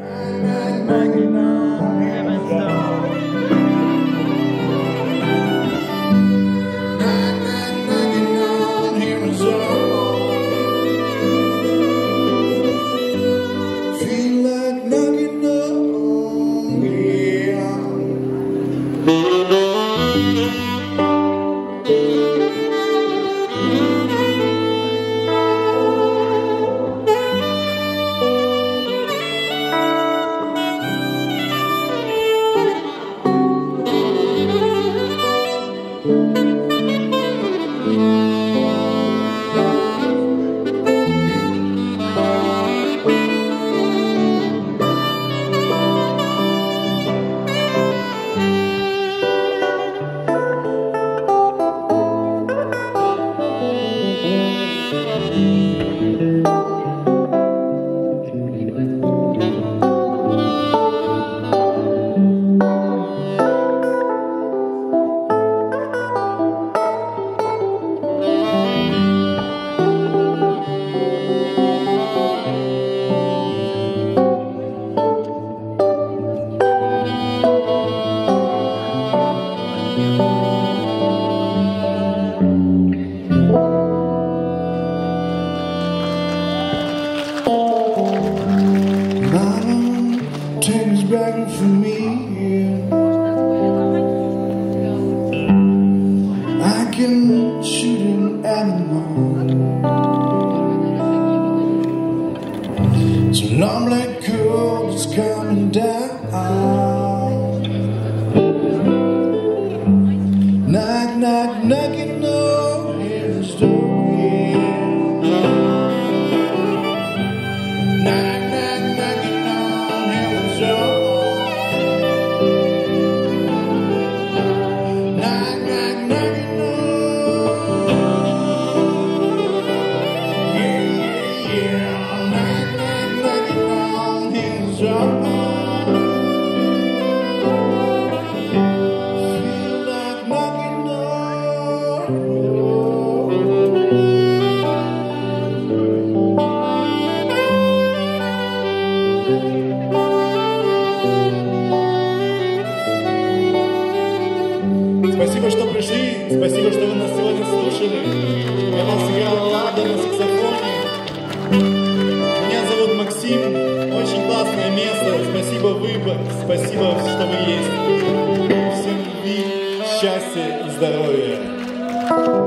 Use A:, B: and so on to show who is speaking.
A: Back in the heaven's door. Mama, take this back from me. I can shoot an animal. So long, like cold It's coming down. Спасибо, что пришли, спасибо, что вы нас сегодня слушали. Я вас играл Лада на саксофоне. Меня зовут Максим. Очень классное место. Спасибо выбор, спасибо, что вы есть. Всем любви, счастья и здоровья.